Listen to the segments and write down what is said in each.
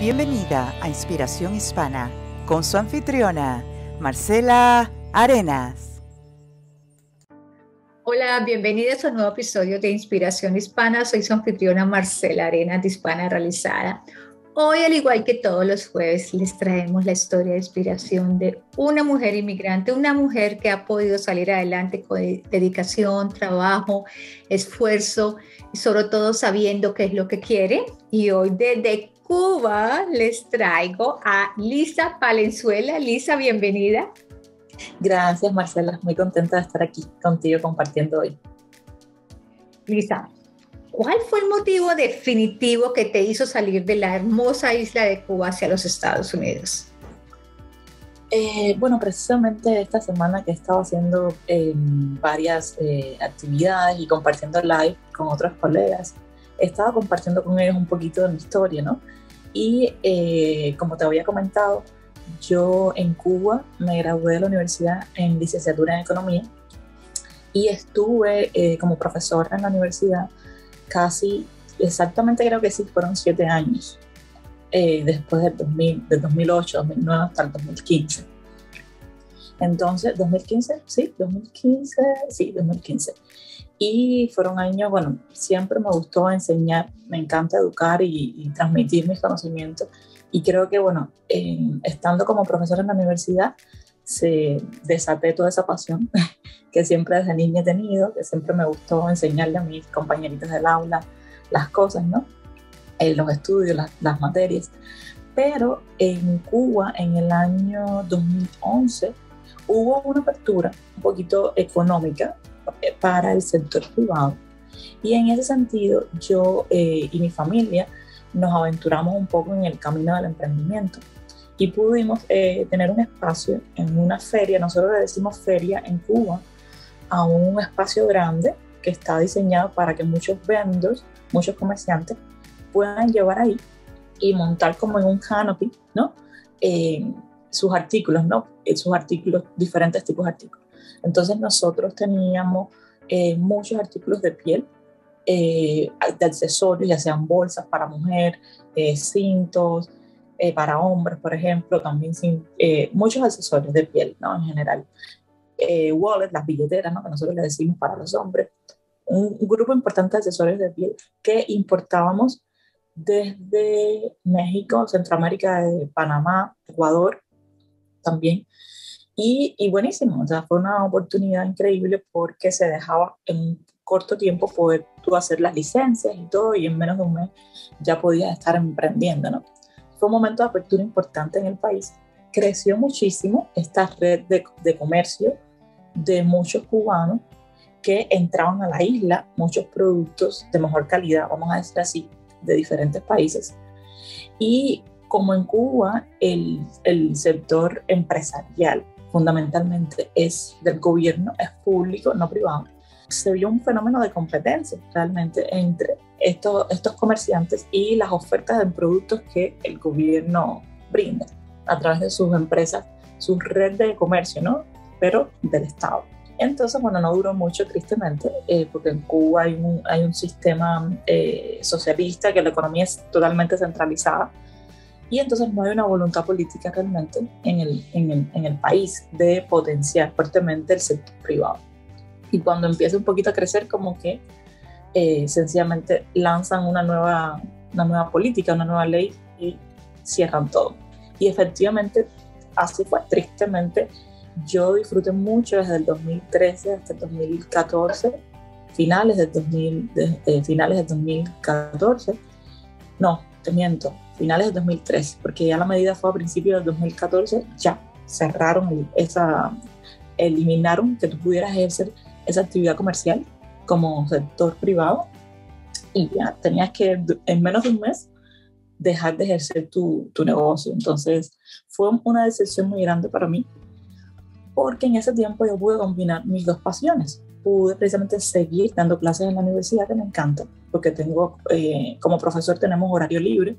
Bienvenida a Inspiración Hispana con su anfitriona, Marcela Arenas. Hola, bienvenidos a un nuevo episodio de Inspiración Hispana. Soy su anfitriona Marcela Arenas de Hispana Realizada. Hoy, al igual que todos los jueves, les traemos la historia de inspiración de una mujer inmigrante, una mujer que ha podido salir adelante con dedicación, trabajo, esfuerzo y sobre todo sabiendo qué es lo que quiere. Y hoy desde Cuba les traigo a Lisa Palenzuela. Lisa, bienvenida. Gracias, Marcela. Muy contenta de estar aquí contigo compartiendo hoy. Lisa, ¿cuál fue el motivo definitivo que te hizo salir de la hermosa isla de Cuba hacia los Estados Unidos? Eh, bueno, precisamente esta semana que he estado haciendo eh, varias eh, actividades y compartiendo live con otros colegas, he estado compartiendo con ellos un poquito de mi historia, ¿no? Y eh, como te había comentado, yo en Cuba me gradué de la universidad en licenciatura en economía y estuve eh, como profesora en la universidad casi, exactamente creo que sí, fueron siete años, eh, después del, 2000, del 2008, 2009 hasta el 2015. Entonces, 2015, sí, 2015, sí, 2015. Y fueron años, bueno, siempre me gustó enseñar, me encanta educar y, transmitir mis conocimientos. Y creo que, bueno, estando como profesora en la universidad, se desaté toda esa pasión que siempre desde niña he tenido, que siempre me gustó enseñarle a mis compañeritos del aula las cosas, ¿no? En los estudios, las, las materias. Pero en Cuba, en el año 2011, hubo una apertura un poquito económica para el sector privado. Y en ese sentido, yo eh, y mi familia nos aventuramos un poco en el camino del emprendimiento y pudimos eh, tener un espacio en una feria, nosotros le decimos feria en Cuba, a un espacio grande que está diseñado para que muchos vendors, muchos comerciantes puedan llevar ahí y montar como en un canopy, ¿no? Eh, sus artículos, ¿no? Sus artículos, diferentes tipos de artículos. Entonces nosotros teníamos eh, muchos artículos de piel, eh, de accesorios, ya sean bolsas para mujer, eh, cintos, para hombres, por ejemplo, también muchos accesorios de piel, ¿no? En general. wallets, las billeteras, ¿no? Que nosotros le decimos para los hombres. Un, un grupo importante de accesorios de piel que importábamos desde México, Centroamérica, Panamá, Ecuador también, y, buenísimo, o sea, fue una oportunidad increíble porque se dejaba en un corto tiempo poder tú hacer las licencias y todo, y en menos de un mes ya podías estar emprendiendo, ¿no? Fue un momento de apertura importante en el país. Creció muchísimo esta red de, de comercio de muchos cubanos que entraban a la isla, muchos productos de mejor calidad, vamos a decir así, de diferentes países. Y como en Cuba, el, el sector empresarial fundamentalmente es del gobierno, es público, no privado, se vio un fenómeno de competencia realmente entre estos, estos comerciantes y las ofertas de productos que el gobierno brinda a través de sus empresas, su red de comercio, ¿no? Pero del Estado. Entonces, bueno, no duró mucho, tristemente, eh, porque en Cuba hay un, hay un sistema eh, socialista, que la economía es totalmente centralizada, y entonces no hay una voluntad política realmente en el, en el, en el país de potenciar fuertemente el sector privado. Y cuando empieza un poquito a crecer, como que eh, sencillamente lanzan una nueva, una nueva política, una nueva ley y cierran todo. Y efectivamente así fue, tristemente. Yo disfruté mucho desde el 2013 hasta el 2014, finales del, 2000, de, finales del 2014. No, te miento, finales de 2013, porque ya la medida fue a principios del 2014, ya cerraron esa, eliminaron que tú pudieras ejercer esa actividad comercial como sector privado y ya tenías que en menos de un mes dejar de ejercer tu, tu negocio. Entonces fue una decisión muy grande para mí porque en ese tiempo yo pude combinar mis dos pasiones. Pude precisamente seguir dando clases en la universidad que me encanta, porque tengo, eh, como profesor tenemos horario libre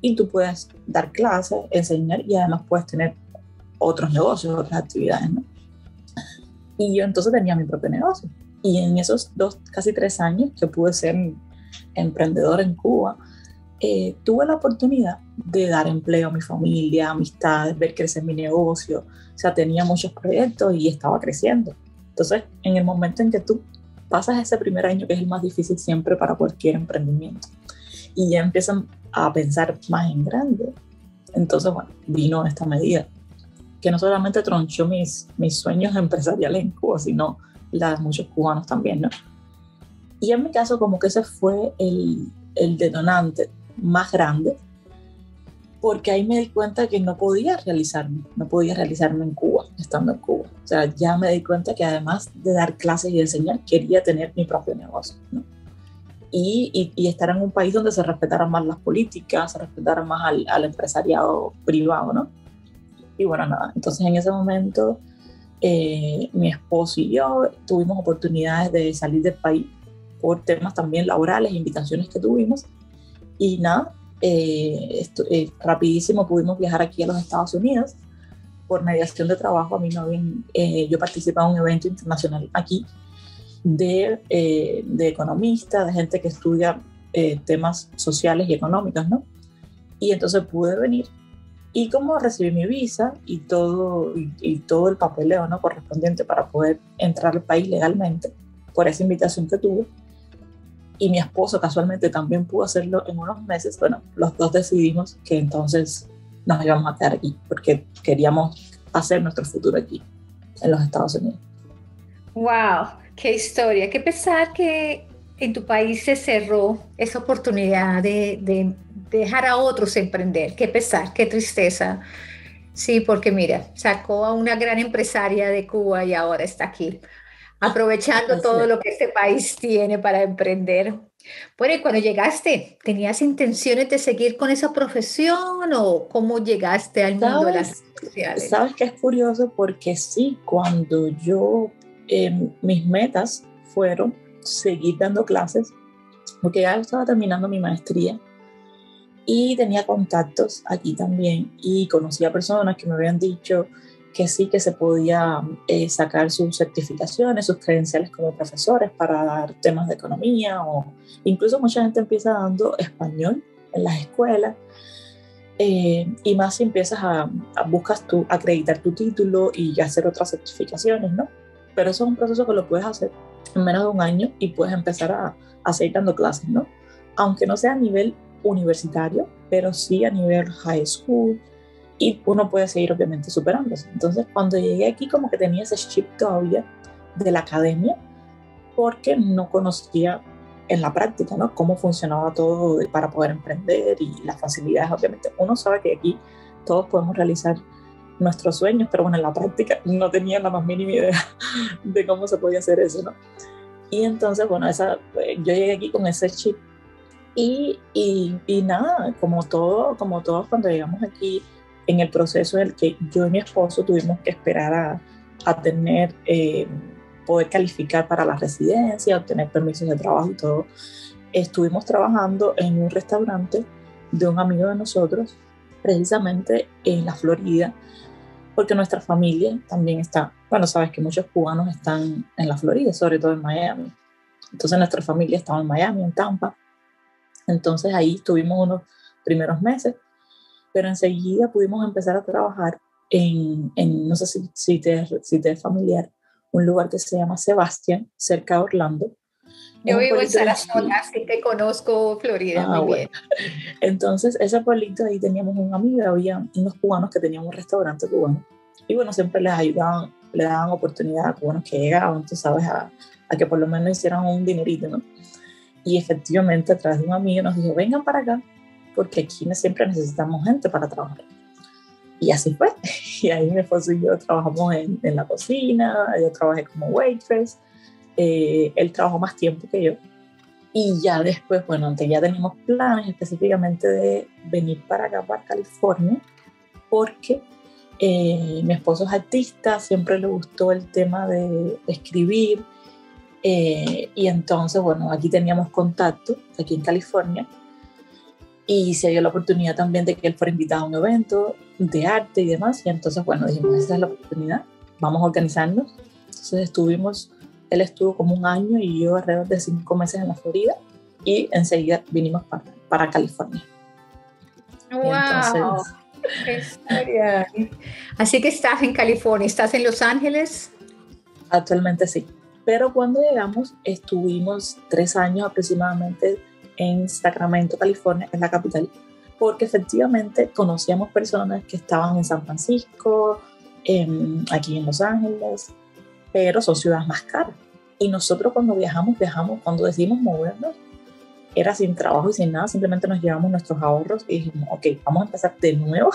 y tú puedes dar clases, enseñar y además puedes tener otros negocios, otras actividades, ¿no? Y yo entonces tenía mi propio negocio. Y en esos dos, casi tres años que pude ser emprendedor en Cuba, eh, tuve la oportunidad de dar empleo a mi familia, amistades, ver crecer mi negocio. O sea, tenía muchos proyectos y estaba creciendo. Entonces, en el momento en que tú pasas ese primer año, que es el más difícil siempre para cualquier emprendimiento, y ya empiezan a pensar más en grande, entonces, bueno, vino esta medida que no solamente tronchó mis, mis sueños empresariales en Cuba, sino la de muchos cubanos también, ¿no? Y en mi caso, como que ese fue el, el detonante más grande, porque ahí me di cuenta que no podía realizarme, no podía realizarme en Cuba, estando en Cuba. O sea, ya me di cuenta que además de dar clases y enseñar, quería tener mi propio negocio, ¿no? Y, y, estar en un país donde se respetaran más las políticas, se respetaran más al, al, empresariado privado, ¿no? Y bueno, nada, entonces en ese momento eh, mi esposo y yo tuvimos oportunidades de salir del país por temas también laborales, invitaciones que tuvimos, y nada, eh, eh, rapidísimo pudimos viajar aquí a los Estados Unidos por mediación de trabajo. A mí no habían, eh, yo participaba en un evento internacional aquí de, de economistas, de gente que estudia temas sociales y económicos, ¿no? Y entonces pude venir. Y como recibí mi visa y todo, y, y todo el papeleo ¿no? correspondiente para poder entrar al país legalmente, por esa invitación que tuve, y mi esposo casualmente también pudo hacerlo en unos meses, bueno, los dos decidimos que entonces nos íbamos a quedar aquí porque queríamos hacer nuestro futuro aquí, en los Estados Unidos. ¡Wow! ¡Qué historia! Qué pesar que en tu país se cerró esa oportunidad de, de dejar a otros emprender. Qué pesar, qué tristeza. Sí, porque mira, sacó a una gran empresaria de Cuba y ahora está aquí aprovechando todo lo que este país tiene para emprender. Bueno, y cuando llegaste, ¿tenías intenciones de seguir con esa profesión o cómo llegaste al mundo de las sociales? Sabes que es curioso porque sí, cuando yo, em, mis metas fueron seguir dando clases, porque ya estaba terminando mi maestría y tenía contactos aquí también y conocía personas que me habían dicho, que sí que se podía eh, sacar sus certificaciones, sus credenciales como profesores para dar temas de economía o incluso mucha gente empieza dando español en las escuelas eh, y más si empiezas a, a, buscas tú acreditar tu título y hacer otras certificaciones, ¿no? Pero eso es un proceso que lo puedes hacer en menos de un año y puedes empezar a, a seguir dando clases, ¿no? Aunque no sea a nivel universitario, pero sí a nivel high school, y uno puede seguir obviamente superándose. Entonces cuando llegué aquí como que tenía ese chip todavía de la academia porque no conocía en la práctica, ¿no? Cómo funcionaba todo para poder emprender y las facilidades, obviamente. Uno sabe que aquí todos podemos realizar nuestros sueños, pero bueno, en la práctica no tenía la más mínima idea de cómo se podía hacer eso, ¿no? Y entonces, bueno, esa, eh, yo llegué aquí con ese chip y, y, y nada, como todo, como todos cuando llegamos aquí, en el proceso en el que yo y mi esposo tuvimos que esperar a, a tener, eh, poder calificar para la residencia, obtener permisos de trabajo y todo, estuvimos trabajando en un restaurante de un amigo de nosotros, precisamente en la Florida, porque nuestra familia también está, bueno, sabes que muchos cubanos están en la Florida, sobre todo en Miami. Entonces nuestra familia estaba en Miami, en Tampa. Entonces ahí estuvimos unos primeros meses pero enseguida pudimos empezar a trabajar en, en no sé si, si, te, si te es familiar, un lugar que se llama Sebastián, cerca de Orlando. Yo vivo en Sarasota, así que conozco Florida ah, muy bien. Entonces, ese pueblito ahí teníamos un amigo, había unos cubanos que tenían un restaurante cubano. Y bueno, siempre les ayudaban, le daban oportunidad a cubanos que llegaban, tú sabes, a, a que por lo menos hicieran un dinerito, ¿no? Y efectivamente, a través de un amigo nos dijo, vengan para acá, porque aquí siempre necesitamos gente para trabajar. Y así fue. Y ahí mi esposo y yo trabajamos en, en la cocina, yo trabajé como waitress, eh, él trabajó más tiempo que yo. Y ya después, bueno, ya teníamos planes específicamente de venir para acá, para California, porque eh, mi esposo es artista, siempre le gustó el tema de, escribir. Eh, y entonces, bueno, aquí teníamos contacto, aquí en California, y se dio la oportunidad también de que él fuera invitado a un evento de arte y demás. Y entonces, bueno, dijimos, esa es la oportunidad, vamos a organizarnos. Entonces estuvimos, él estuvo como un año y yo alrededor de cinco meses en la Florida y enseguida vinimos para, para California. ¡Wow! ¡Qué historia! Así que estás en California, ¿estás en Los Ángeles? Actualmente sí. Pero cuando llegamos, estuvimos tres años aproximadamente en Sacramento, California, en la capital, porque efectivamente conocíamos personas que estaban en San Francisco, aquí en Los Ángeles, pero son ciudades más caras. Y nosotros cuando viajamos, viajamos, cuando decidimos movernos, era sin trabajo y sin nada, simplemente nos llevamos nuestros ahorros y dijimos, ok, vamos a empezar de nuevo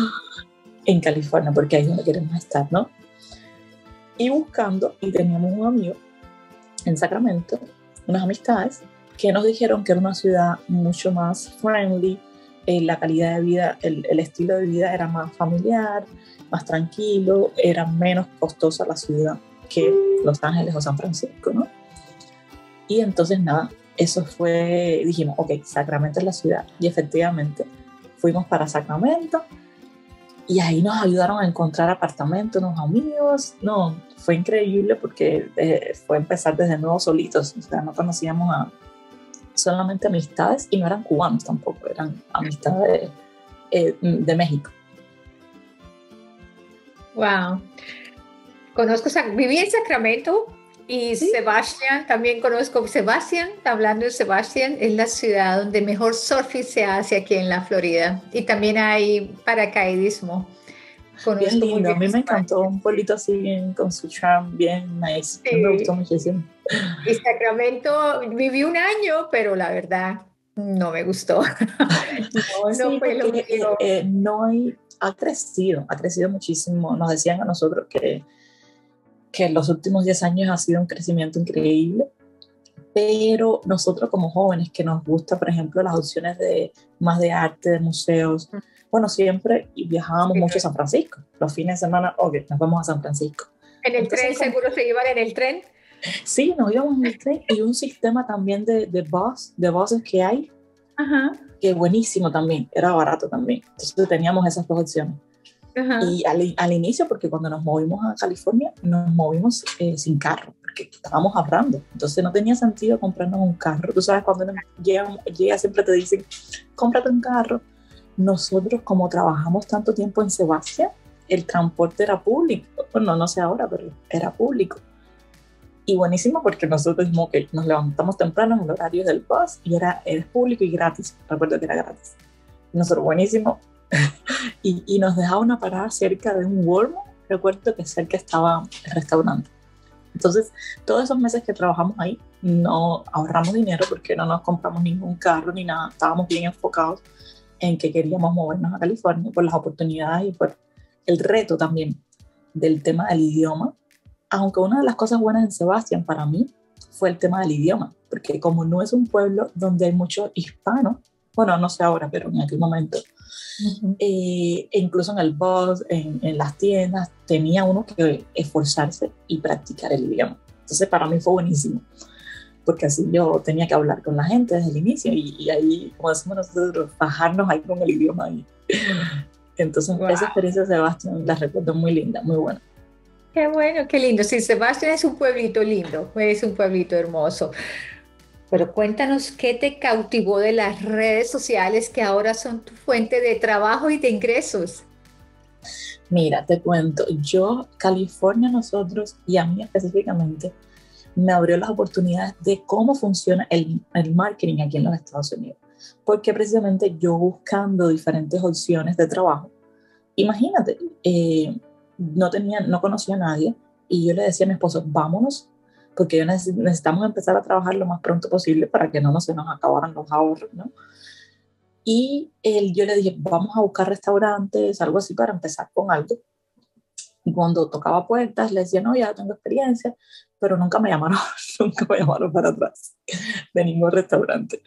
en California, porque ahí es donde queremos estar, ¿no? Y buscando, y teníamos un amigo en Sacramento, unas amistades, que nos dijeron que era una ciudad mucho más friendly, eh, la calidad de vida, el, el, estilo de vida era más familiar, más tranquilo, era menos costosa la ciudad que Los Ángeles o San Francisco, ¿no? Y entonces nada, eso fue, dijimos, ok, Sacramento es la ciudad. Y efectivamente fuimos para Sacramento y ahí nos ayudaron a encontrar apartamentos, unos amigos. No, fue increíble porque eh, fue empezar desde nuevo solitos. O sea, no conocíamos a solamente amistades y no eran cubanos tampoco, eran amistades eh, de México. Wow. Conozco, viví en Sacramento y Sebastián, también conozco Sebastián, hablando de Sebastián, es la ciudad donde mejor surfing se hace aquí en la Florida. Y también hay paracaidismo. Bien lindo, a mí me encantó un pueblito así bien, con su charm, bien nice. Me gustó muchísimo. Y Sacramento viví un año, pero la verdad no me gustó. no, no fue lo eh, eh, no hay ha crecido, ha crecido muchísimo. Nos decían a nosotros que, que en los últimos 10 años ha sido un crecimiento increíble, pero nosotros como jóvenes que nos gusta, por ejemplo, las opciones de más de arte, de museos, bueno, siempre viajábamos mucho a San Francisco. Los fines de semana, ok, nos vamos a San Francisco. ¿En el tren seguro se iban en el tren? Sí, nos íbamos en el tren y un sistema también de, de bus, de buses que hay. Ajá que buenísimo también, era barato también. Entonces teníamos esas dos opciones. Y al, al, inicio, porque cuando nos movimos a California, nos movimos eh, sin carro, porque estábamos ahorrando. Entonces no tenía sentido comprarnos un carro. Tú sabes, cuando llega, llega siempre te dicen, cómprate un carro. Nosotros, como trabajamos tanto tiempo en Sebastián, el transporte era público. Bueno, no sé ahora, pero era público y buenísimo porque nosotros que nos levantamos temprano en el horario del bus y era, era público y gratis, recuerdo que era gratis. Nosotros buenísimo y, y, nos dejaba una parada cerca de un Walmart, recuerdo que cerca estaba el restaurante. Entonces, todos esos meses que trabajamos ahí, no ahorramos dinero porque no nos compramos ningún carro ni nada, estábamos bien enfocados en que queríamos movernos a California por las oportunidades y por el reto también del tema del idioma, aunque una de las cosas buenas en Sebastián para mí fue el tema del idioma, porque como no es un pueblo donde hay muchos hispanos, bueno, no sé ahora, pero en aquel momento, eh, e incluso en el bus, en, en, las tiendas, tenía uno que esforzarse y practicar el idioma. Entonces para mí fue buenísimo, porque así yo tenía que hablar con la gente desde el inicio y, y ahí, como decimos nosotros, bajarnos ahí con el idioma. Entonces esa experiencia de Sebastián la recuerdo muy linda, muy buena. Qué bueno, qué lindo. Sí, Sebastián es un pueblito lindo, es un pueblito hermoso. Pero cuéntanos qué te cautivó de las redes sociales que ahora son tu fuente de trabajo y de ingresos. Mira, te cuento, yo, California, nosotros y a mí específicamente, me abrió las oportunidades de cómo funciona el, el marketing aquí en los Estados Unidos. Porque precisamente yo buscando diferentes opciones de trabajo, imagínate, eh, no tenía, no conocía a nadie y yo le decía a mi esposo, vámonos, porque necesitamos empezar a trabajar lo más pronto posible para que no nos, se nos acabaran los ahorros, ¿no? Y él, yo le dije, vamos a buscar restaurantes, algo así para empezar con algo. Y cuando tocaba puertas, le decía, no, ya tengo experiencia, pero nunca me llamaron, nunca me llamaron para atrás de ningún restaurante.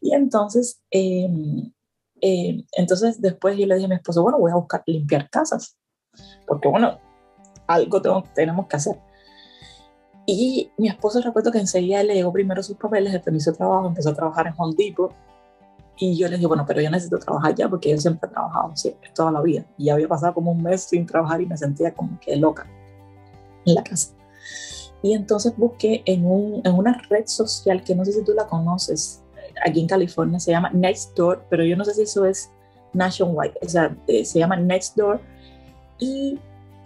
Y entonces, em, em, entonces después yo le dije a mi esposo, bueno, voy a buscar limpiar casas porque bueno, algo tenemos que hacer. Y mi esposo recuerdo que enseguida le llegó primero sus papeles de permiso de trabajo, empezó a trabajar en Home Depot. Y yo le dije, bueno, pero yo necesito trabajar ya porque yo siempre he trabajado siempre, toda la vida. Y había pasado como un mes sin trabajar y me sentía como que loca en la casa. Y entonces busqué en, un, en una red social que no sé si tú la conoces, aquí en California, se llama Nextdoor, pero yo no sé si eso es nationwide, o sea, eh, se llama Nextdoor. Y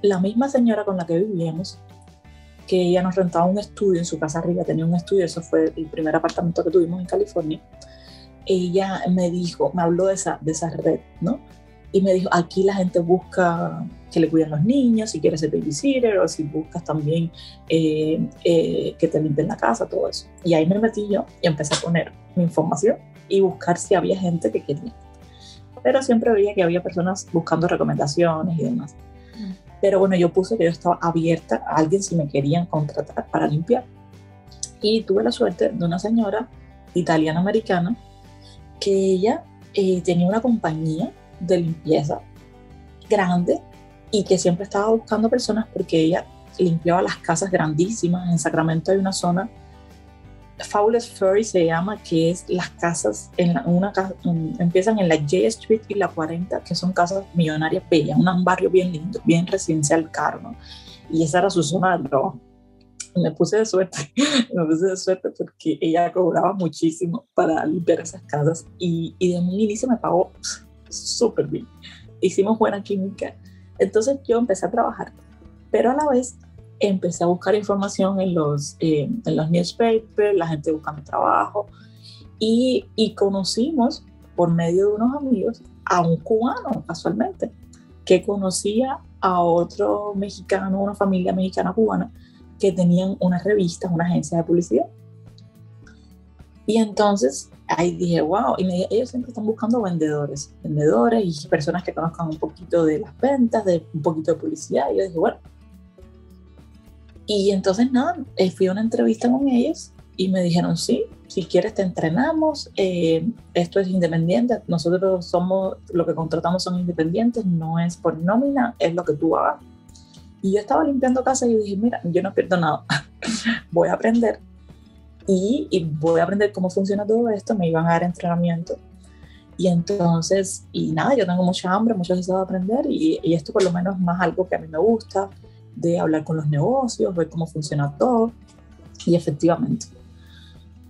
la misma señora con la que vivíamos, que ella nos rentaba un estudio en su casa arriba, tenía un estudio, eso fue el primer apartamento que tuvimos en California, ella me dijo, me habló de esa, de esa red, ¿no? Y me dijo, aquí la gente busca que le cuiden los niños, si quieres ser babysitter o si buscas también eh, eh, que te limpien la casa, todo eso. Y ahí me metí yo y empecé a poner mi información y buscar si había gente que quería. Pero siempre veía que había personas buscando recomendaciones y demás. Pero bueno, yo puse que yo estaba abierta a alguien si me querían contratar para limpiar. Y tuve la suerte de una señora italiana-americana ella eh, tenía una compañía de limpieza grande y que siempre estaba buscando personas porque ella limpiaba las casas grandísimas. En Sacramento hay una zona, Fowler's Ferry se llama, que es las casas, en una empiezan en la J Street y la 40, que son casas millonarias bellas, un barrio bien lindo, bien residencial caro, Y esa era su zona de trabajo me puse de suerte, me puse de suerte porque ella cobraba muchísimo para limpiar esas casas y, y de un inicio me pagó súper bien. Hicimos buena química. Entonces yo empecé a trabajar, pero a la vez empecé a buscar información en los, eh, en los newspapers, la gente buscando trabajo y, y conocimos por medio de unos amigos a un cubano casualmente que conocía a otro mexicano, una familia mexicana cubana que tenían unas revistas, una agencia de publicidad. Y entonces ahí dije, wow, y me, ellos siempre están buscando vendedores, vendedores y personas que conozcan un poquito de las ventas, de un poquito de publicidad. Y yo dije, bueno. Y entonces nada, eh, fui a una entrevista con ellos y me dijeron, sí, si quieres te entrenamos, eh, esto es independiente, nosotros somos, lo que contratamos son independientes, no es por nómina, es lo que tú hagas. Y yo estaba limpiando casa y dije, mira, yo no pierdo nada, voy a aprender y, y, voy a aprender cómo funciona todo esto, me iban a dar entrenamiento. Y entonces, y nada, yo tengo mucha hambre, mucho deseo de aprender y, y esto por lo menos es más algo que a mí me gusta, de hablar con los negocios, ver cómo funciona todo. Y efectivamente,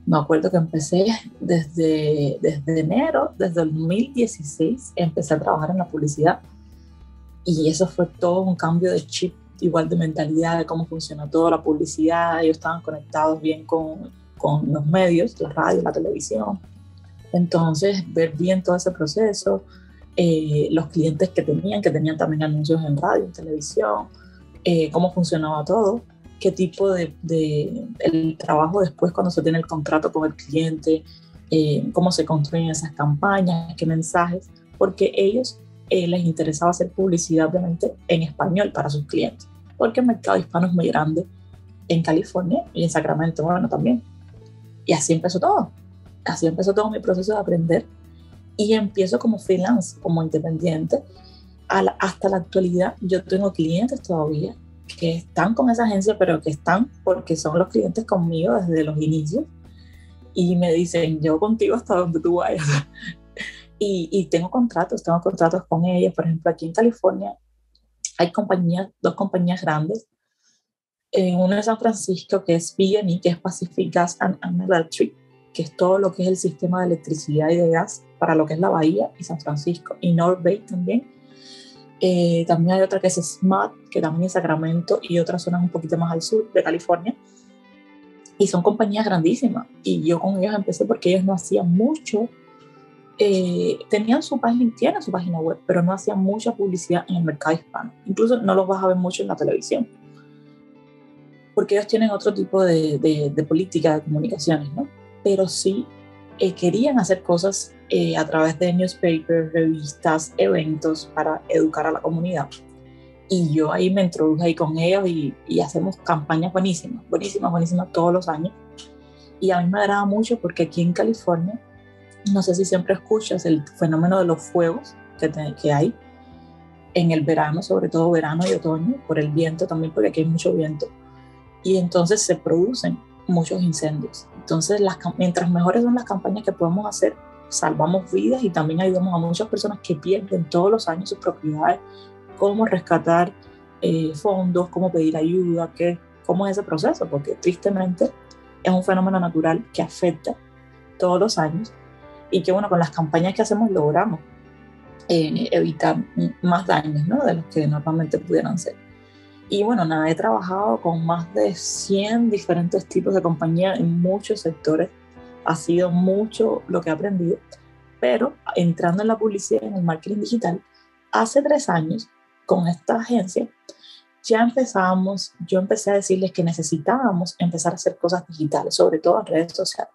me acuerdo que empecé desde, desde enero, desde el 2016, empecé a trabajar en la publicidad y eso fue todo un cambio de chip igual de mentalidad, de cómo funciona toda la publicidad, ellos estaban conectados bien con, con los medios, la radio, la televisión. Entonces, ver bien todo ese proceso, eh, los clientes que tenían, que tenían también anuncios en radio, en televisión, eh, cómo funcionaba todo, qué tipo de, de, el trabajo después cuando se tiene el contrato con el cliente, eh, cómo se construyen esas campañas, qué mensajes, porque ellos eh, les interesaba hacer publicidad, obviamente, en español para sus clientes, porque el mercado hispano es muy grande en California y en Sacramento, bueno, también. Y así empezó todo. Así empezó todo mi proceso de aprender. Y empiezo como freelance, como independiente. hasta la actualidad, yo tengo clientes todavía que están con esa agencia, pero que están porque son los clientes conmigo desde los inicios. Y me dicen, yo contigo hasta donde tú vayas. Y, tengo contratos, tengo contratos con ellos. Por ejemplo, aquí en California hay compañías, dos compañías grandes. Eh, una de San Francisco, que es PG&E, que es Pacific Gas and, Electric, que es todo lo que es el sistema de electricidad y de gas para lo que es la Bahía y San Francisco, y North Bay también. Eh, también hay otra que es Smart, que también es Sacramento, y otras zonas un poquito más al sur de California. Y son compañías grandísimas. Y yo con ellos empecé porque ellos no hacían mucho eh, tenían su página, tienen su página web, pero no hacían mucha publicidad en el mercado hispano. Incluso no los vas a ver mucho en la televisión, porque ellos tienen otro tipo de, de, política de comunicaciones, ¿no? Pero sí eh, querían hacer cosas eh, a través de newspapers, revistas, eventos para educar a la comunidad. Y yo ahí me introduje ahí con ellos y, y hacemos campañas buenísimas, buenísimas, buenísimas todos los años. Y a mí me agrada mucho porque aquí en California no sé si siempre escuchas el fenómeno de los fuegos que, que hay en el verano, sobre todo verano y otoño, por el viento también, porque aquí hay mucho viento. Y entonces se producen muchos incendios. Entonces, las, mientras mejores son las campañas que podemos hacer, salvamos vidas y también ayudamos a muchas personas que pierden todos los años sus propiedades, cómo rescatar eh, fondos, cómo pedir ayuda, qué, cómo es ese proceso, porque tristemente es un fenómeno natural que afecta todos los años y que bueno, con las campañas que hacemos logramos eh, evitar más daños ¿no? de los que normalmente pudieran ser. Y bueno, nada, he trabajado con más de 100 diferentes tipos de compañías en muchos sectores. Ha sido mucho lo que he aprendido. Pero entrando en la publicidad y en el marketing digital, hace tres años, con esta agencia, ya empezamos, yo empecé a decirles que necesitábamos empezar a hacer cosas digitales, sobre todo en redes sociales.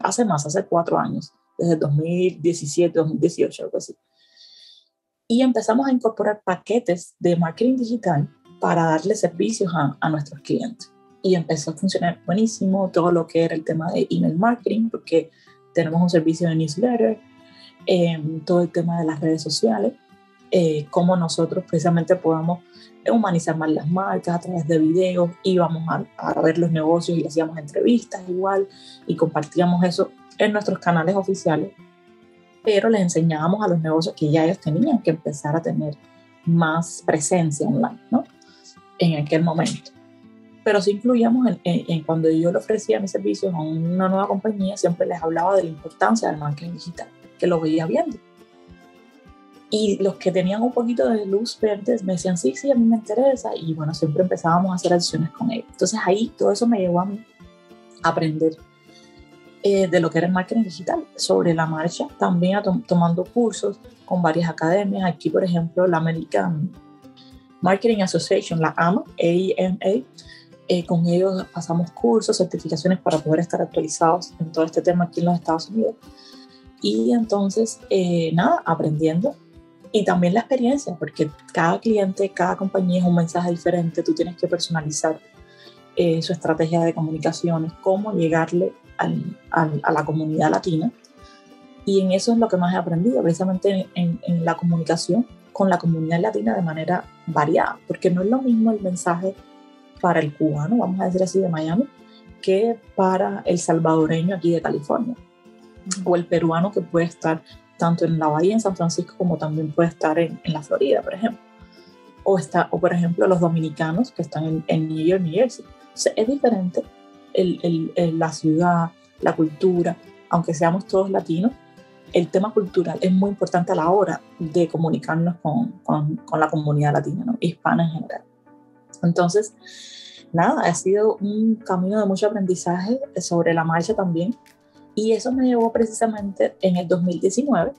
Hace más, hace cuatro años, desde 2017, 2018, algo así. Y empezamos a incorporar paquetes de marketing digital para darle servicios a, a nuestros clientes. Y empezó a funcionar buenísimo todo lo que era el tema de email marketing, porque tenemos un servicio de newsletter, eh, todo el tema de las redes sociales, eh, cómo nosotros precisamente podamos humanizar más las marcas a través de videos, íbamos a, a ver los negocios y hacíamos entrevistas igual y compartíamos eso en nuestros canales oficiales, pero les enseñábamos a los negocios que ya ellos tenían que empezar a tener más presencia online, ¿no? En aquel momento. Pero si incluíamos en, en, cuando yo le ofrecía mis servicios a una nueva compañía, siempre les hablaba de la importancia del marketing digital, que lo veía viendo. Y los que tenían un poquito de luz verde me decían, sí, sí, a mí me interesa. Y bueno, siempre empezábamos a hacer acciones con ellos. Entonces ahí todo eso me llevó a mí a aprender eh, de lo que era el marketing digital sobre la marcha, también tomando cursos con varias academias. Aquí, por ejemplo, la American Marketing Association, la AMA, AMA, eh, con ellos pasamos cursos, certificaciones para poder estar actualizados en todo este tema aquí en los Estados Unidos. Y entonces, eh, nada, aprendiendo y también la experiencia, porque cada cliente, cada compañía es un mensaje diferente, tú tienes que personalizar eh, su estrategia de comunicaciones, cómo llegarle al, al, a la comunidad latina. Y en eso es lo que más he aprendido, precisamente en, en, la comunicación con la comunidad latina de manera variada, porque no es lo mismo el mensaje para el cubano, vamos a decir así, de Miami, que para el salvadoreño aquí de California, o el peruano que puede estar tanto en la Bahía, en San Francisco, como también puede estar en, en la Florida, por ejemplo. O, está, o, por ejemplo, los dominicanos que están en, en New York, New Jersey. O sea, es diferente el, el, el, la ciudad, la cultura, aunque seamos todos latinos, el tema cultural es muy importante a la hora de comunicarnos con, con, con la comunidad latina, ¿no? hispana en general. Entonces, nada, ha sido un camino de mucho aprendizaje sobre la marcha también, y eso me llevó precisamente en el 2019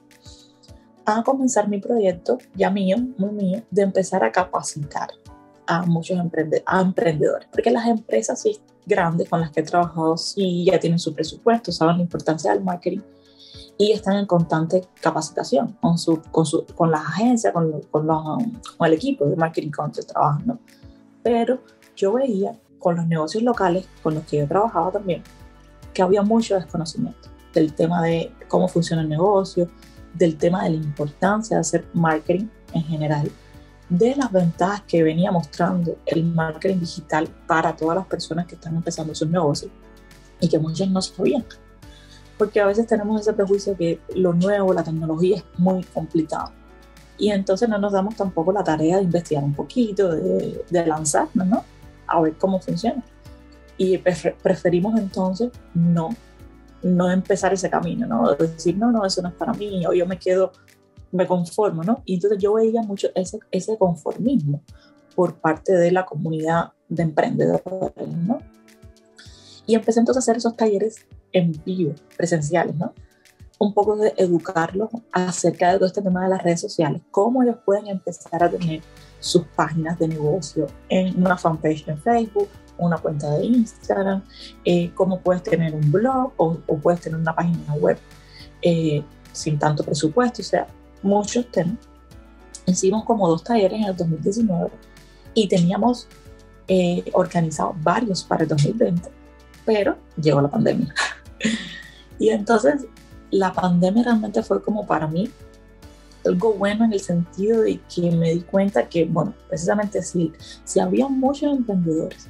a comenzar mi proyecto, ya mío, muy mío, de empezar a capacitar a muchos emprendedores. Porque las empresas sí, grandes con las que he trabajado sí ya tienen su presupuesto, saben la importancia del marketing y están en constante capacitación con, su, con, su, con las agencias, con, con, los, con, el equipo de marketing con el que trabajan. ¿no? Pero yo veía con los negocios locales con los que yo trabajaba también, que había mucho desconocimiento del tema de cómo funciona el negocio, del tema de la importancia de hacer marketing en general, de las ventajas que venía mostrando el marketing digital para todas las personas que están empezando sus negocios y que muchos no sabían. Porque a veces tenemos ese prejuicio que lo nuevo, la tecnología es muy complicado. Y entonces no nos damos tampoco la tarea de investigar un poquito, de, de lanzarnos, ¿no? A ver cómo funciona y preferimos entonces no, no empezar ese camino, ¿no? Decir, no, no, eso no es para mí, o yo me quedo, me conformo, ¿no? Y entonces yo veía mucho ese, ese conformismo por parte de la comunidad de emprendedores, ¿no? Y empecé entonces a hacer esos talleres en vivo, presenciales, ¿no? Un poco de educarlos acerca de todo este tema de las redes sociales, cómo ellos pueden empezar a tener sus páginas de negocio en una fanpage en Facebook, una cuenta de Instagram, eh, cómo puedes tener un blog o, puedes tener una página web eh, sin tanto presupuesto, o sea, muchos temas. Hicimos como dos talleres en el 2019 y teníamos eh, organizado varios para el 2020, pero llegó la pandemia. y entonces la pandemia realmente fue como para mí algo bueno en el sentido de que me di cuenta que, bueno, precisamente si, si había muchos emprendedores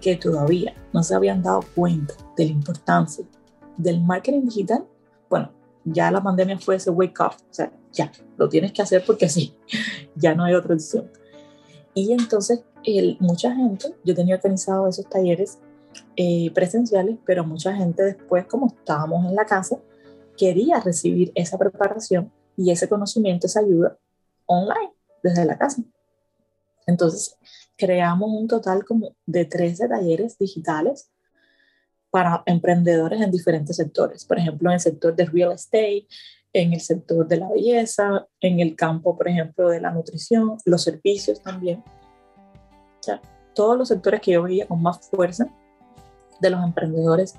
que todavía no se habían dado cuenta de la importancia del marketing digital, bueno, ya la pandemia fue ese wake up, o sea, ya, lo tienes que hacer porque sí, ya no hay otra opción. Y entonces, el, mucha gente, yo tenía organizado esos talleres eh, presenciales, pero mucha gente después, como estábamos en la casa, quería recibir esa preparación y ese conocimiento, esa ayuda online, desde la casa. Entonces, creamos un total como de 13 talleres digitales para emprendedores en diferentes sectores. Por ejemplo, en el sector de real estate, en el sector de la belleza, en el campo, por ejemplo, de la nutrición, los servicios también. O sea, todos los sectores que yo veía con más fuerza de los emprendedores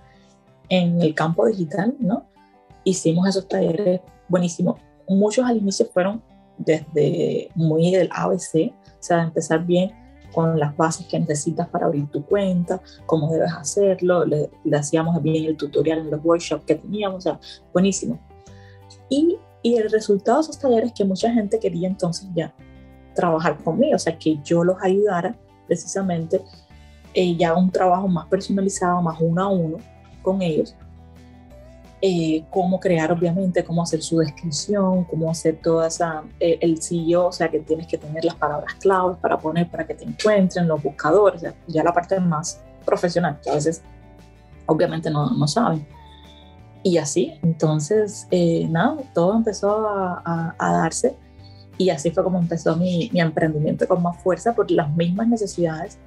en el campo digital, ¿no? Hicimos esos talleres buenísimos. Muchos al inicio fueron desde muy del ABC, o sea, empezar bien con las bases que necesitas para abrir tu cuenta, cómo debes hacerlo, le, hacíamos bien el tutorial en los workshops que teníamos, o sea, buenísimo. Y, y el resultado de esos talleres que mucha gente quería entonces ya trabajar conmigo, o sea, que yo los ayudara precisamente eh, ya un trabajo más personalizado, más uno a uno con ellos, eh, cómo crear obviamente, cómo hacer su descripción, cómo hacer toda esa, eh, el CEO, o sea que tienes que tener las palabras claves para poner, para que te encuentren los buscadores, ya la parte más profesional, que a veces obviamente no, no saben. Y así, entonces, eh, nada, todo empezó a, a, darse y así fue como empezó mi, mi emprendimiento con más fuerza por las mismas necesidades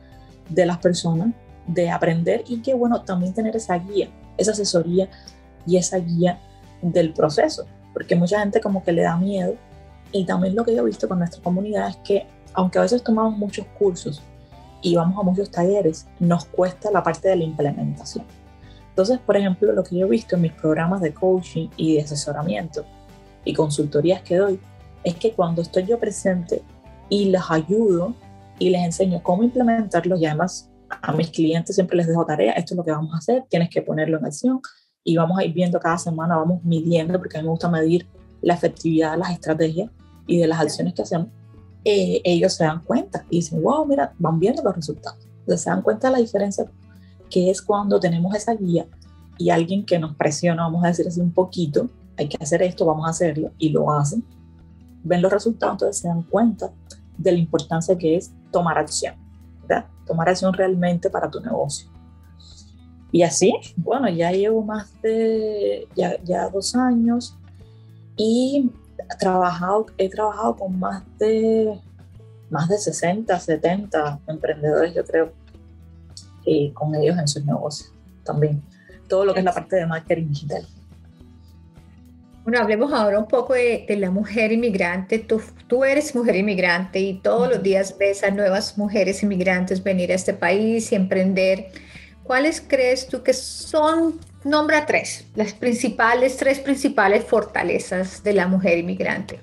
de las personas de aprender y que, bueno, también tener esa guía, esa asesoría y esa guía del proceso, porque mucha gente como que le da miedo y también lo que yo he visto con nuestra comunidad es que aunque a veces tomamos muchos cursos y vamos a muchos talleres, nos cuesta la parte de la implementación. Entonces, por ejemplo, lo que yo he visto en mis programas de coaching y de asesoramiento y consultorías que doy es que cuando estoy yo presente y les ayudo y les enseño cómo implementarlos y además a mis clientes siempre les dejo tarea, esto es lo que vamos a hacer, tienes que ponerlo en acción, y vamos a ir viendo cada semana, vamos midiendo, porque a mí me gusta medir la efectividad de las estrategias y de las acciones que hacemos, eh, ellos se dan cuenta y dicen, wow, mira, van viendo los resultados. Entonces se dan cuenta de la diferencia que es cuando tenemos esa guía y alguien que nos presiona, vamos a decir así un poquito, hay que hacer esto, vamos a hacerlo, y lo hacen, ven los resultados, entonces se dan cuenta de la importancia que es tomar acción, ¿verdad? Tomar acción realmente para tu negocio. Y así, bueno, ya llevo más de ya, ya dos años y he trabajado, he trabajado con más de, más de 60, 70 emprendedores, yo creo, y con ellos en sus negocios también. Todo lo que es la parte de marketing digital. Bueno, hablemos ahora un poco de, de la mujer inmigrante. Tú, tú, eres mujer inmigrante y todos los días ves a nuevas mujeres inmigrantes venir a este país y emprender. ¿Cuáles crees tú que son, nombra tres, las principales, tres principales fortalezas de la mujer inmigrante?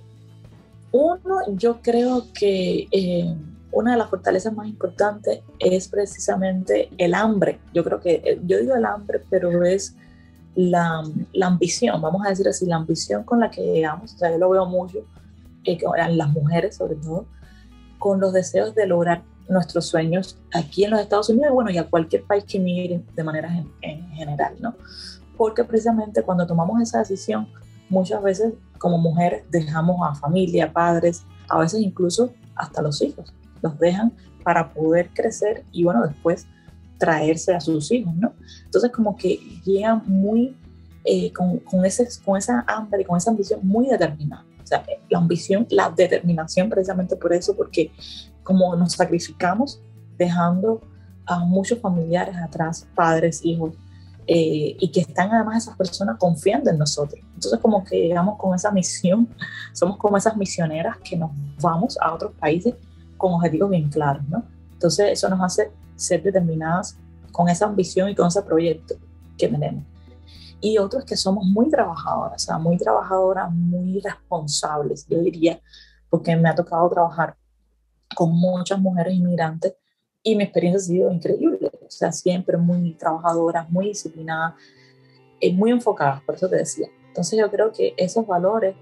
Uno, yo creo que eh, una de las fortalezas más importantes es precisamente el hambre. Yo creo que, eh, yo digo el hambre, pero es la, ambición, vamos a decir así, la ambición con la que llegamos, o sea, yo lo veo mucho, eh, las mujeres sobre todo, con los deseos de lograr nuestros sueños aquí en los Estados Unidos y bueno, y a cualquier país que mire de manera en, general, ¿no? Porque precisamente cuando tomamos esa decisión, muchas veces como mujeres dejamos a familia, padres, a veces incluso hasta los hijos, los dejan para poder crecer y bueno, después traerse a sus hijos, ¿no? Entonces como que llegan muy eh, con, con, ese, con esa hambre y con esa ambición muy determinada. O sea, la ambición, la determinación precisamente por eso, porque como nos sacrificamos dejando a muchos familiares atrás, padres, hijos, eh, y que están además esas personas confiando en nosotros. Entonces como que llegamos con esa misión, somos como esas misioneras que nos vamos a otros países con objetivos bien claros, ¿no? Entonces eso nos hace ser determinadas con esa ambición y con ese proyecto que tenemos. Y otros que somos muy trabajadoras, o sea, muy trabajadoras, muy responsables, yo diría, porque me ha tocado trabajar con muchas mujeres inmigrantes y mi experiencia ha sido increíble, o sea, siempre muy trabajadoras, muy disciplinadas, y muy enfocadas, por eso te decía. Entonces yo creo que esos valores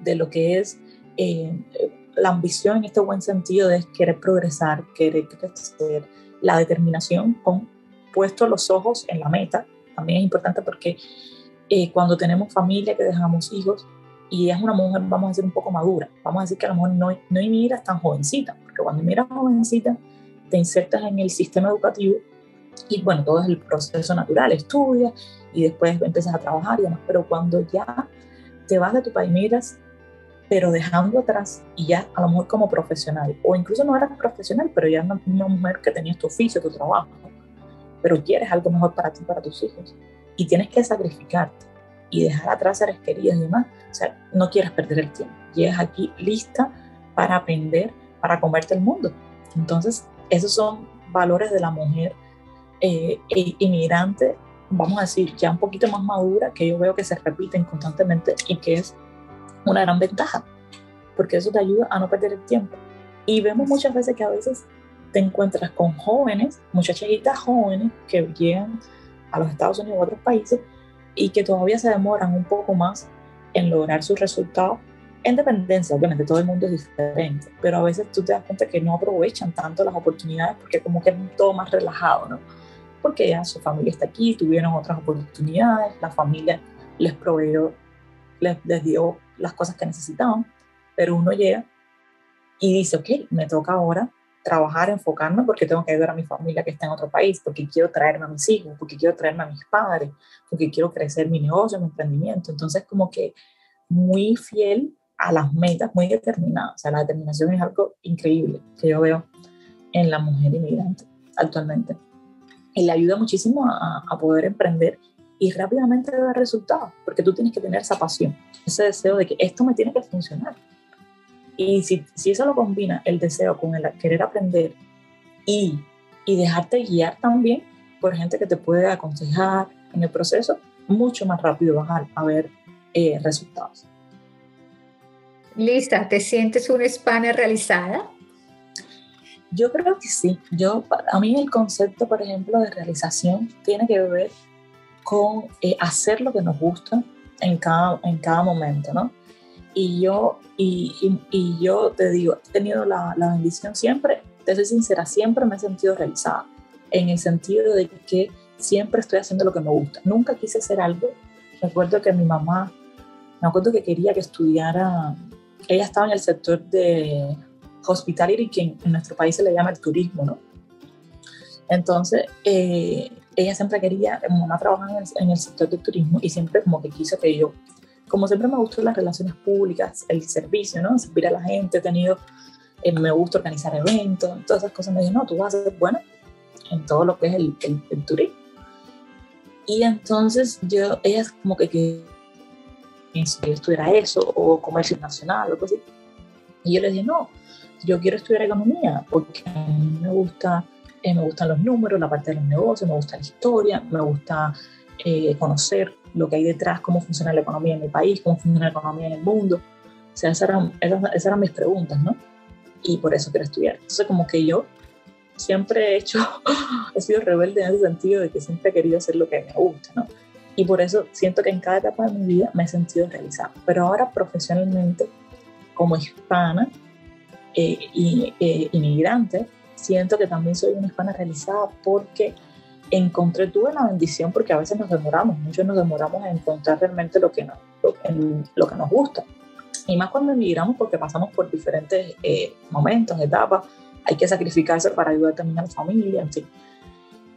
de lo que es eh, la ambición en este buen sentido de querer progresar, querer crecer, la determinación con puesto los ojos en la meta, también es importante porque eh, cuando tenemos familia, que dejamos hijos, y es una mujer, vamos a decir, un poco madura. Vamos a decir que a lo mejor no, no inmigras tan jovencita, porque cuando miras jovencita, te insertas en el sistema educativo y bueno, todo es el proceso natural, estudias y después empiezas a trabajar y demás, pero cuando ya te vas de tu país, miras pero dejando atrás y ya a lo mejor como profesional, o incluso no eras profesional, pero ya una, una mujer que tenías tu oficio, tu trabajo, pero quieres algo mejor para ti, para tus hijos, y tienes que sacrificarte y dejar atrás seres queridos y demás, o sea, no quieres perder el tiempo, llegas aquí lista para aprender, para comerte el mundo. Entonces, esos son valores de la mujer eh, inmigrante, vamos a decir, ya un poquito más madura, que yo veo que se repiten constantemente y que es una gran ventaja, porque eso te ayuda a no perder el tiempo. Y vemos muchas veces que a veces te encuentras con jóvenes, muchachitas jóvenes que llegan a los Estados Unidos u otros países y que todavía se demoran un poco más en lograr sus resultados en dependencia. Obviamente todo el mundo es diferente, pero a veces tú te das cuenta que no aprovechan tanto las oportunidades porque como que es todo más relajado, ¿no? Porque ya su familia está aquí, tuvieron otras oportunidades, la familia les proveyó, les, les dio las cosas que necesitaban, pero uno llega y dice, ok, me toca ahora trabajar, enfocarme porque tengo que ayudar a mi familia que está en otro país, porque quiero traerme a mis hijos, porque quiero traerme a mis padres, porque quiero crecer mi negocio, mi emprendimiento. Entonces, como que muy fiel a las metas, muy determinada. O sea, la determinación es algo increíble que yo veo en la mujer inmigrante actualmente. Y le ayuda muchísimo a, a poder emprender y rápidamente dar resultados, porque tú tienes que tener esa pasión, ese deseo de que esto me tiene que funcionar. Y si, si eso lo combina el deseo con el querer aprender y, y dejarte guiar también por gente que te puede aconsejar en el proceso, mucho más rápido vas a, ver eh, resultados. Lista, ¿te sientes una hispana realizada? Yo creo que sí. Yo, a mí el concepto, por ejemplo, de realización tiene que ver con eh, hacer lo que nos gusta en cada, en cada momento, ¿no? Y yo, y, y, yo te digo, he tenido la, la, bendición siempre, te soy sincera, siempre me he sentido realizada, en el sentido de que siempre estoy haciendo lo que me gusta. Nunca quise hacer algo. Recuerdo que mi mamá, me acuerdo que quería que estudiara, ella estaba en el sector de hospitality, que en, nuestro país se le llama el turismo, ¿no? Entonces, eh, ella siempre quería, mi mamá trabaja en el, en el, sector del turismo y siempre como que quiso que yo, como siempre me gustó las relaciones públicas, el servicio, ¿no? Servir a la gente, he tenido, eh, me gusta organizar eventos, todas esas cosas, me dijo, no, tú vas a ser buena en todo lo que es el, el, turismo. Y entonces yo, ella como que, que, estudiara eso o comercio nacional o algo así. Y yo le dije, no, yo quiero estudiar economía porque a mí me gusta eh, me gustan los números, la parte de los negocios, me gusta la historia, me gusta eh, conocer lo que hay detrás, cómo funciona la economía en mi país, cómo funciona la economía en el mundo. O sea, esas eran, mis preguntas, ¿no? Y por eso quiero estudiar. Entonces, como que yo siempre he hecho, he sido rebelde en ese sentido de que siempre he querido hacer lo que me gusta, ¿no? Y por eso siento que en cada etapa de mi vida me he sentido realizada. Pero ahora profesionalmente, como hispana eh, y eh, inmigrante, siento que también soy una hispana realizada porque encontré, tuve la bendición, porque a veces nos demoramos, muchos nos demoramos en encontrar realmente lo que nos, lo, que nos gusta. Y más cuando emigramos porque pasamos por diferentes eh, momentos, etapas, hay que sacrificarse para ayudar también a la familia, en fin.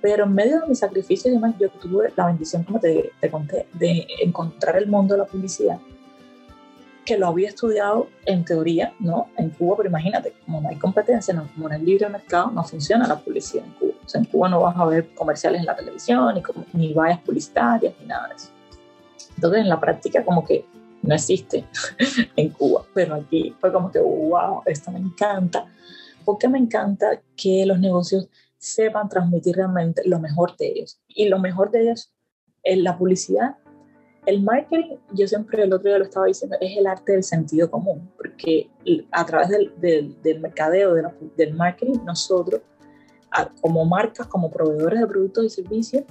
Pero en medio de mis sacrificios y demás, yo tuve la bendición, como te conté, de encontrar el mundo de la publicidad que lo había estudiado en teoría, ¿no? En Cuba, pero imagínate, como no hay competencia, no, como en el libre mercado, no funciona la publicidad en Cuba. O sea, en Cuba no vas a ver comerciales en la televisión, ni, ni vallas publicitarias, ni nada de eso. Entonces, en la práctica, como que no existe en Cuba, pero aquí fue como que, wow, esto me encanta, porque me encanta que los negocios sepan transmitir realmente lo mejor de ellos. Y lo mejor de ellos es la publicidad el marketing, yo siempre el otro día lo estaba diciendo, es el arte del sentido común, porque a través del, del, del mercadeo, del marketing, nosotros, como marcas, como proveedores de productos y servicios,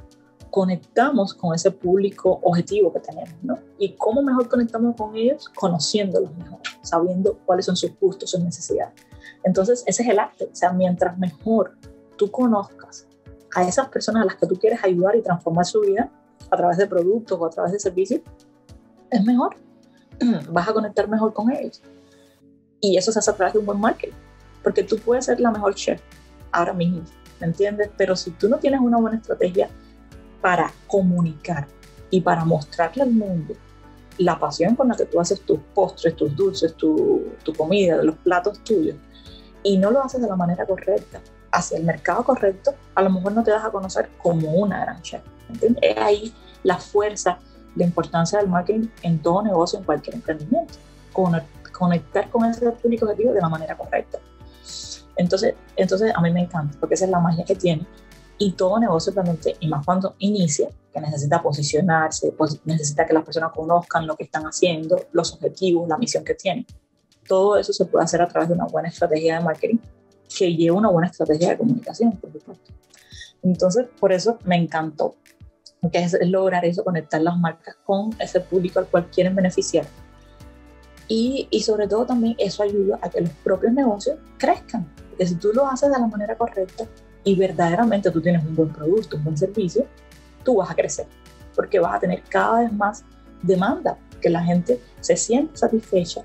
conectamos con ese público objetivo que tenemos, ¿no? Y cómo mejor conectamos con ellos, conociéndolos mejor, sabiendo cuáles son sus gustos, sus necesidades. Entonces, ese es el arte, o sea, mientras mejor tú conozcas a esas personas a las que tú quieres ayudar y transformar su vida, a través de productos o a través de servicios, es mejor. Vas a conectar mejor con ellos. Y eso se hace a través de un buen marketing. Porque tú puedes ser la mejor chef ahora mismo, ¿me entiendes? Pero si tú no tienes una buena estrategia para comunicar y para mostrarle al mundo la pasión con la que tú haces tus postres, tus dulces, tu, tu comida, los platos tuyos, y no lo haces de la manera correcta, hacia el mercado correcto, a lo mejor no te vas a conocer como una gran chef. ¿Entiendes? Es ahí la fuerza, la importancia del marketing en todo negocio, en cualquier emprendimiento. Conectar con ese público objetivo de la manera correcta. Entonces, entonces a mí me encanta, porque esa es la magia que tiene. Y todo negocio realmente, y más cuando inicia, que necesita posicionarse, necesita que las personas conozcan lo que están haciendo, los objetivos, la misión que tienen. Todo eso se puede hacer a través de una buena estrategia de marketing que lleve una buena estrategia de comunicación, por supuesto. Entonces, por eso me encantó, que es lograr eso, conectar las marcas con ese público al cual quieren beneficiar. Y, y sobre todo también eso ayuda a que los propios negocios crezcan, porque si tú lo haces de la manera correcta y verdaderamente tú tienes un buen producto, un buen servicio, tú vas a crecer, porque vas a tener cada vez más demanda, que la gente se siente satisfecha,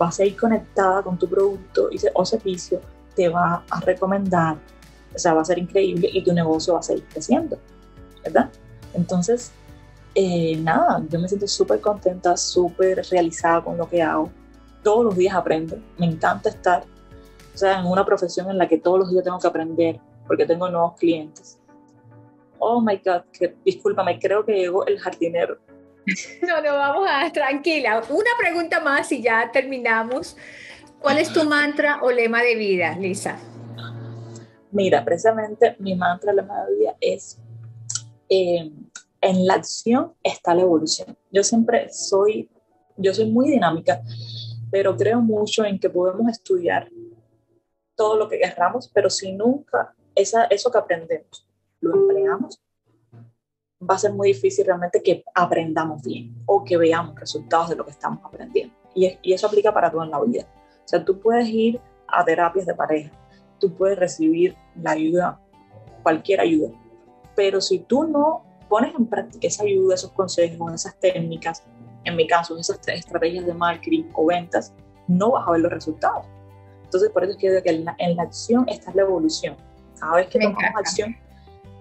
va a seguir conectada con tu producto o servicio, te va a recomendar, o sea, va a ser increíble y tu negocio va a seguir creciendo, ¿verdad? Entonces, eh, nada, yo me siento súper contenta, súper realizada con lo que hago. Todos los días aprendo, me encanta estar, o sea, en una profesión en la que todos los días tengo que aprender porque tengo nuevos clientes. Oh my God, que, discúlpame, creo que llegó el jardinero. No, no, vamos a, tranquila. Una pregunta más y ya terminamos. ¿Cuál es tu mantra o lema de vida, Lisa? Mira, precisamente mi mantra o lema de vida es, eh, en la acción está la evolución. Yo siempre soy, yo soy muy dinámica, pero creo mucho en que podemos estudiar todo lo que querramos, pero si nunca esa, eso que aprendemos lo empleamos, va a ser muy difícil realmente que aprendamos bien o que veamos resultados de lo que estamos aprendiendo. Y, y eso aplica para todo en la vida o sea, tú puedes ir a terapias de pareja, tú puedes recibir la ayuda, cualquier ayuda, pero si tú no pones en práctica esa ayuda, esos consejos, esas técnicas, en mi caso, esas estrategias de marketing o ventas, no vas a ver los resultados. Entonces, por eso es que digo que en la, en la acción está la evolución. Cada vez que tomamos acción,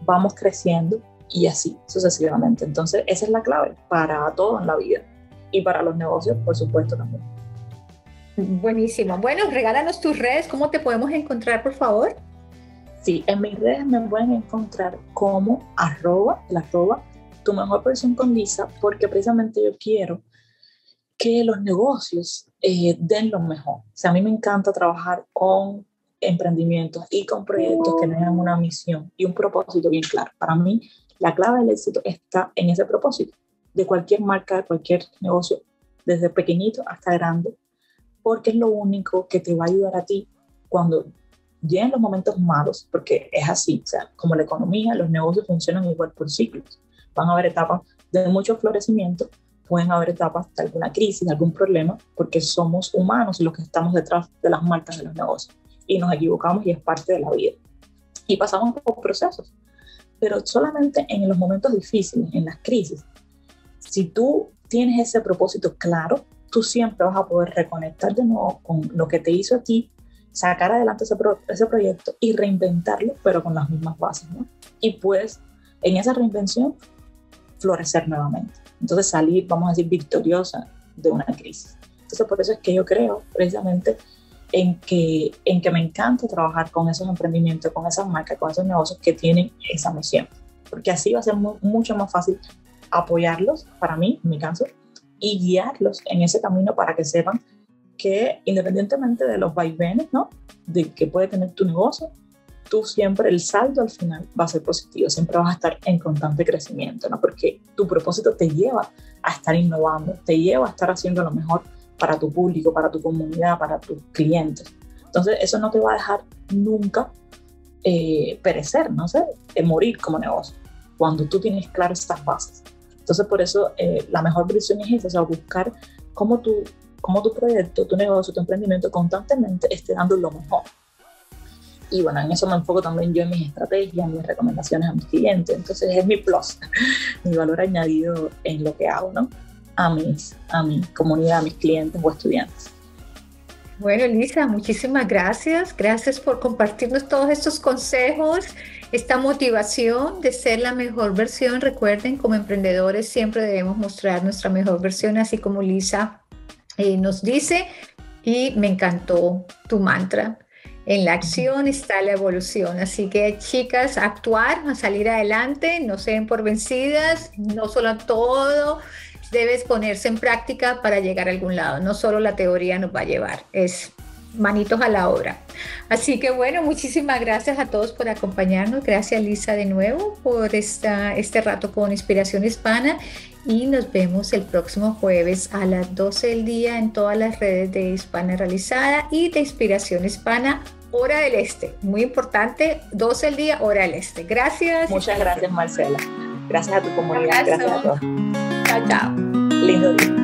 vamos creciendo y así sucesivamente. Entonces, esa es la clave para todo en la vida y para los negocios, por supuesto, también. Buenísimo. Bueno, regálanos tus redes. ¿Cómo te podemos encontrar, por favor? Sí, en mis redes me pueden encontrar como arroba, la arroba, tu mejor versión con Lisa, porque precisamente yo quiero que los negocios eh, den lo mejor. O sea, a mí me encanta trabajar con emprendimientos y con proyectos que tengan una misión y un propósito bien claro. Para mí, la clave del éxito está en ese propósito de cualquier marca, de cualquier negocio, desde pequeñito hasta grande, porque es lo único que te va a ayudar a ti cuando lleguen los momentos malos, porque es así, o sea, como la economía, los negocios funcionan igual por ciclos. Van a haber etapas de mucho florecimiento, pueden haber etapas de alguna crisis, de algún problema, porque somos humanos los que estamos detrás de las marcas de los negocios y nos equivocamos y es parte de la vida. Y pasamos por procesos, pero solamente en los momentos difíciles, en las crisis, si tú tienes ese propósito claro, tú siempre vas a poder reconectar de nuevo con lo que te hizo a ti, sacar adelante ese, ese proyecto y reinventarlo, pero con las mismas bases, ¿no? Y pues en esa reinvención florecer nuevamente. Entonces salir, vamos a decir, victoriosa de una crisis. Entonces por eso es que yo creo precisamente en que, en que me encanta trabajar con esos emprendimientos, con esas marcas, con esos negocios que tienen esa misión, porque así va a ser mucho más fácil apoyarlos, para mí, en mi caso, y guiarlos en ese camino para que sepan que independientemente de los vaivenes, ¿no? De que puede tener tu negocio, tú siempre, el saldo al final va a ser positivo, siempre vas a estar en constante crecimiento, ¿no? Porque tu propósito te lleva a estar innovando, te lleva a estar haciendo lo mejor para tu público, para tu comunidad, para tus clientes. Entonces, eso no te va a dejar nunca eh, perecer, no sé, morir como negocio, cuando tú tienes claras estas bases. Entonces, por eso eh, la mejor visión es esa, o sea, buscar cómo tu, cómo tu proyecto, tu negocio, tu emprendimiento constantemente esté dando lo mejor. Y bueno, en eso me enfoco también yo en mis estrategias, en mis recomendaciones a mis clientes. Entonces es mi plus, mi valor añadido en lo que hago, ¿no? A, mis, a mi comunidad, a mis clientes o estudiantes. Bueno, Lisa, muchísimas gracias. Gracias por compartirnos todos estos consejos, esta motivación de ser la mejor versión. Recuerden, como emprendedores siempre debemos mostrar nuestra mejor versión, así como Lisa eh, nos dice. Y me encantó tu mantra. En la acción está la evolución. Así que, chicas, actuar, a salir adelante, no se den por vencidas, no solo todo debes ponerse en práctica para llegar a algún lado. No solo la teoría nos va a llevar, es manitos a la obra. Así que bueno, muchísimas gracias a todos por acompañarnos. Gracias Lisa de nuevo por esta, este rato con Inspiración Hispana y nos vemos el próximo jueves a las 12 del día en todas las redes de Hispana Realizada y de Inspiración Hispana. Hora del Este, muy importante, 12 del día, hora del Este. Gracias. Muchas gracias, Marcela. Gracias a tu comunidad. Gracias a todos. Chao, chao. Lindo día.